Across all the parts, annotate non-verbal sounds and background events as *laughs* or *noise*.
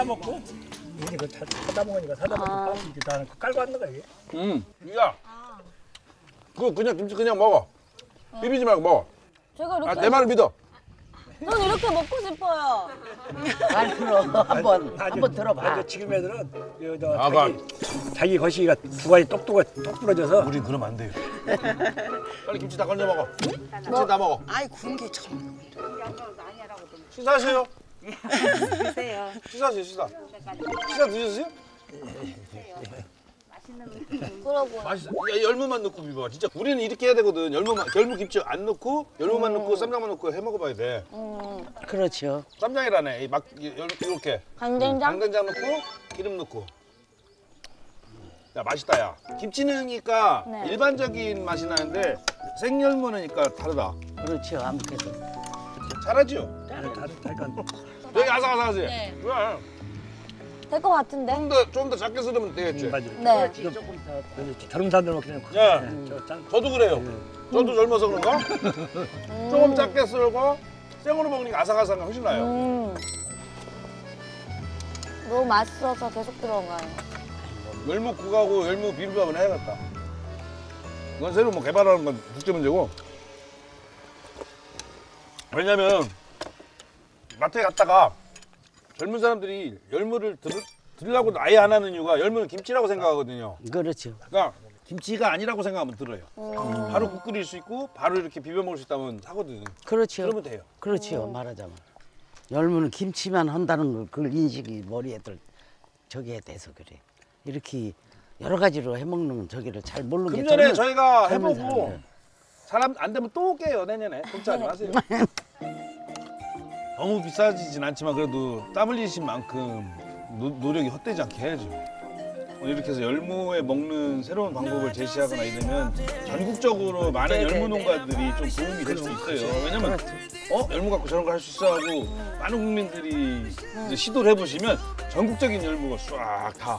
사다 먹고 이게 그 사- 사다 먹으니까 사다 먹고 아. 밥 이제 다 깔고 왔는 거야 이게. 음, 야, 그거 그냥 김치 그냥 먹어. 비비지 말고 먹어. 제가 이렇게 아, 내 말을 믿어. 전 이렇게 먹고 싶어요. 말 들어 한번 한번 들어봐. 아주 지금 애들은 요, 저, 아가. 자기, 자기 거시기가 두 가지 똑똑 똑 부러져서 우린 그러면 안 돼요. 빨리 김치 다 건져 먹어. 김치 다 먹어. 아이 구운 게 참. 식사하세요. 식사하세요, 식사. 식사 드셨어요? 그러고 맛있어. 야, 열무만 넣고 비벼. 진짜 우리는 이렇게 해야 되거든. 열무만, 열무 김치 안 넣고 열무만 넣고 쌈장만 넣고 해 먹어봐야 돼. 음, 그렇죠. 쌈장이라네. 이막 이- 열- 이렇게 간된장. 강된장 넣고 기름 넣고. 야 맛있다 야. 김치는니까 네. 일반적인 맛이 나는데 생열무는니까 다르다. 그렇죠. 아무래도. 잘하죠? 잠깐 되게 아삭아삭하지? 네. 그래. 될 것 같은데. 좀더 좀 더 작게 썰으면 되겠지. 맞아. 네. 지금 다른 사람들 먹기는 예. 저 짠. 저도 그래요. 저도 젊어서 그런가? 조금 작게 썰고 생으로 먹으니까 아삭아삭한 훨씬 나요. 음. 너무 맛있어서 계속 들어가요. 열무 국하고 열무 비빔밥은 해야겠다. 이건 새로 뭐 개발하는 건 국제 문제고. 왜냐면 마트에 갔다가 젊은 사람들이 열무를 들, 들으려고 아예 안 하는 이유가 열무는 김치라고 생각하거든요. 그렇죠. 그러니까 김치가 아니라고 생각하면 들어요. 음. 바로 국 끓일 수 있고 바로 이렇게 비벼 먹을 수 있다면 사거든요. 그렇죠. 그러면 돼요. 그렇지요. 말하자면. 열무는 김치만 한다는 걸 그걸 인식이 머리에 들 저기에 대해서 그래. 이렇게 여러 가지로 해먹는 저기를 잘 모르는 게 금전에 저희가 해보고. 사람 안 되면 또 올게요 내년에 걱정 하지 *laughs* 마세요. *laughs* 너무 비싸지진 않지만 그래도 땀 흘리신 만큼 노, 노력이 헛되지 않게 해야죠. 어, 이렇게 해서 열무에 먹는 새로운 방법을 제시하거나 이러면 전국적으로 많은 네, 네, 열무 농가들이 좀 도움이 될 수 있어요. 왜냐면 어 열무 갖고 저런 거할수 있어 하고 많은 국민들이 이제 시도를 해보시면 전국적인 열무가 싹 다.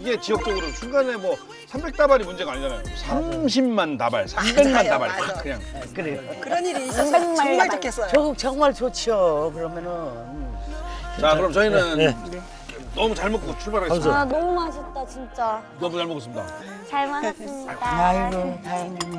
이게 지역적으로 중간에 뭐 300다발이 문제가 아니잖아요. 30만 다발, 300만 다발 다 그냥. 그래요. 그런 일이 있어서 정말 좋겠어요. 저 정말 좋죠. 그러면은. 자 그럼 저희는 네. 너무 잘 먹고 출발하겠습니다. 아 너무 맛있다 진짜. 너무 잘 먹었습니다. 잘 먹었습니다. 아이고 다행이네.